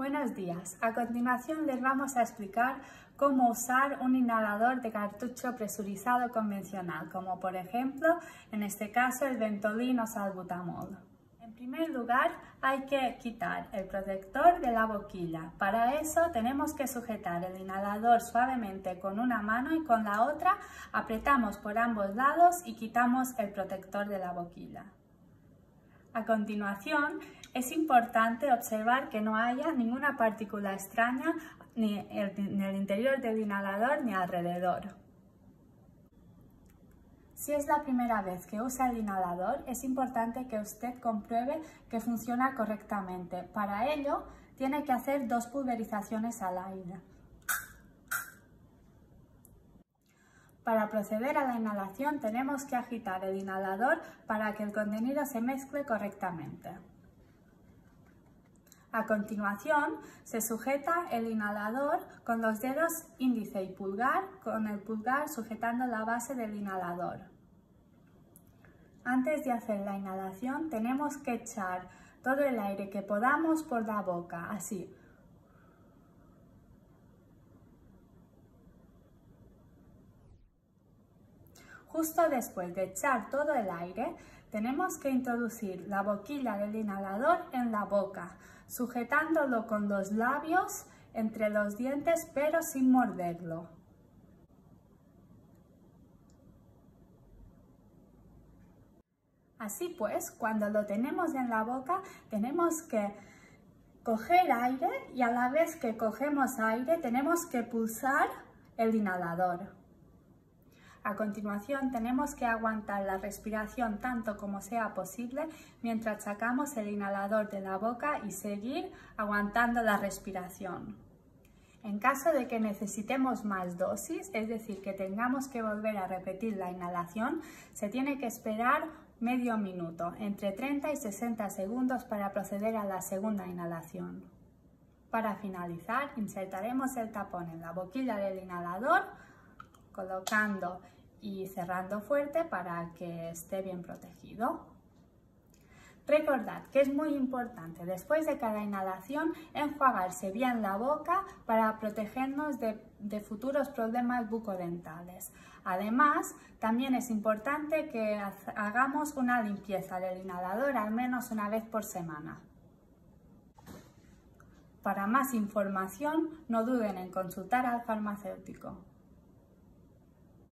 Buenos días. A continuación les vamos a explicar cómo usar un inhalador de cartucho presurizado convencional, como por ejemplo, en este caso, el Ventolin o salbutamol. En primer lugar, hay que quitar el protector de la boquilla. Para eso tenemos que sujetar el inhalador suavemente con una mano y con la otra apretamos por ambos lados y quitamos el protector de la boquilla. A continuación, es importante observar que no haya ninguna partícula extraña ni en el interior del inhalador ni alrededor. Si es la primera vez que usa el inhalador, es importante que usted compruebe que funciona correctamente. Para ello, tiene que hacer dos pulverizaciones al aire. Para proceder a la inhalación tenemos que agitar el inhalador para que el contenido se mezcle correctamente. A continuación, se sujeta el inhalador con los dedos índice y pulgar, con el pulgar sujetando la base del inhalador. Antes de hacer la inhalación tenemos que echar todo el aire que podamos por la boca, así, Justo después de echar todo el aire, tenemos que introducir la boquilla del inhalador en la boca, sujetándolo con los labios entre los dientes pero sin morderlo. Así pues, cuando lo tenemos en la boca, tenemos que coger aire y a la vez que cogemos aire tenemos que pulsar el inhalador. A continuación tenemos que aguantar la respiración tanto como sea posible mientras sacamos el inhalador de la boca y seguir aguantando la respiración. En caso de que necesitemos más dosis, es decir, que tengamos que volver a repetir la inhalación, se tiene que esperar medio minuto, entre 30 y 60 segundos para proceder a la segunda inhalación. Para finalizar, insertaremos el tapón en la boquilla del inhalador colocando y cerrando fuerte para que esté bien protegido. Recordad que es muy importante después de cada inhalación enjuagarse bien la boca para protegernos de, de, futuros problemas bucodentales. Además, también es importante que hagamos una limpieza del inhalador al menos una vez por semana. Para más información, no duden en consultar al farmacéutico.